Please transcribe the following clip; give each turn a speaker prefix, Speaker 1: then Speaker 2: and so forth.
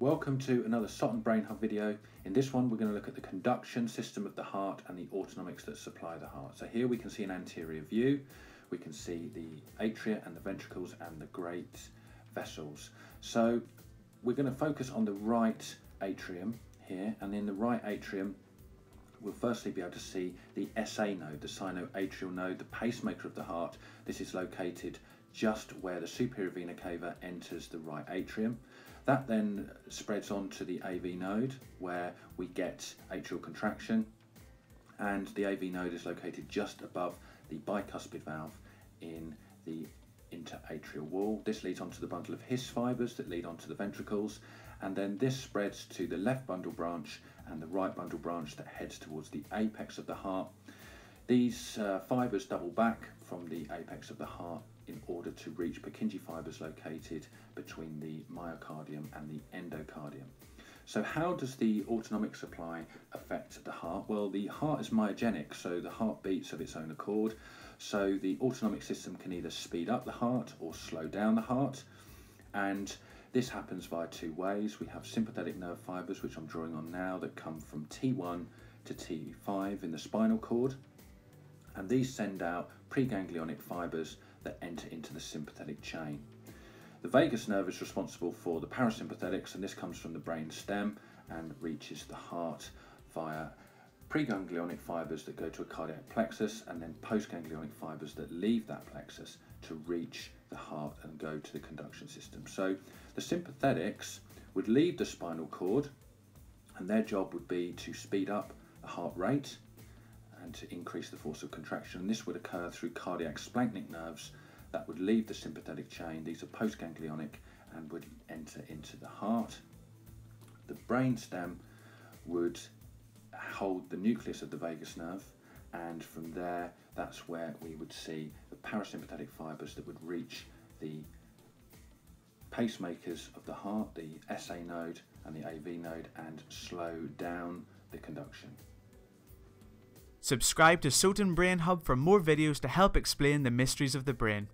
Speaker 1: Welcome to another Soton Brain Hub video. In this one we're going to look at the conduction system of the heart and the autonomics that supply the heart. So here we can see an anterior view, we can see the atria and the ventricles and the great vessels. So we're going to focus on the right atrium here and in the right atrium we'll firstly be able to see the SA node, the sinoatrial node, the pacemaker of the heart. This is located just where the superior vena cava enters the right atrium. That then spreads on to the AV node where we get atrial contraction and the AV node is located just above the bicuspid valve in the interatrial wall. This leads onto the bundle of His fibres that lead onto the ventricles and then this spreads to the left bundle branch and the right bundle branch that heads towards the apex of the heart. These uh, fibres double back from the apex of the heart in order to reach Purkinje fibres located between the myocardium and the endocardium. So how does the autonomic supply affect the heart? Well, the heart is myogenic, so the heart beats of its own accord. So the autonomic system can either speed up the heart or slow down the heart. And this happens via two ways. We have sympathetic nerve fibres, which I'm drawing on now, that come from T1 to T5 in the spinal cord. And these send out preganglionic fibres that enter into the sympathetic chain. The vagus nerve is responsible for the parasympathetics and this comes from the brain stem and reaches the heart via preganglionic fibres that go to a cardiac plexus and then postganglionic fibres that leave that plexus to reach the heart and go to the conduction system. So the sympathetics would leave the spinal cord and their job would be to speed up the heart rate and to increase the force of contraction. And this would occur through cardiac splanchnic nerves that would leave the sympathetic chain. These are postganglionic and would enter into the heart. The brain stem would hold the nucleus of the vagus nerve and from there that's where we would see the parasympathetic fibres that would reach the pacemakers of the heart, the SA node and the AV node and slow down the conduction.
Speaker 2: Subscribe to Soton Brain Hub for more videos to help explain the mysteries of the brain.